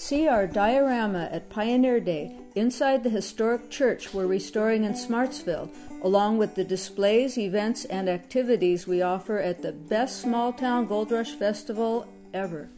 See our diorama at Pioneer Day inside the historic church we're restoring in Smartsville, along with the displays, events, and activities we offer at the best small town Gold Rush Festival ever.